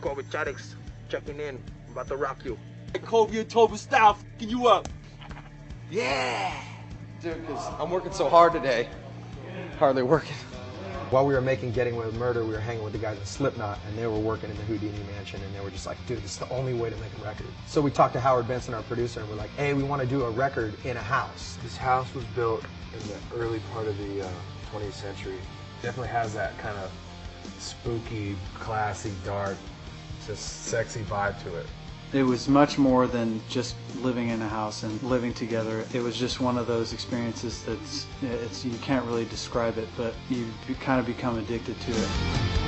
Kobe Shaddix checking in. I'm about to rock you. Kobe and Toba style f***ing you up. Yeah! Dude, because I'm working so hard today. Hardly working. While we were making Getting Away with Murder, we were hanging with the guys in Slipknot, and they were working in the Houdini Mansion, and they were just like, dude, this is the only way to make a record. So we talked to Howard Benson, our producer, and we're like, hey, we want to do a record in a house. This house was built in the early part of the uh, 20th century. Definitely has that kind of spooky, classy, dark, just sexy vibe to it. It was much more than just living in a house and living together. It was just one of those experiences that's it's you can't really describe it, but you kind of become addicted to it.